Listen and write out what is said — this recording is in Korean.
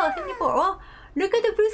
Look at the blue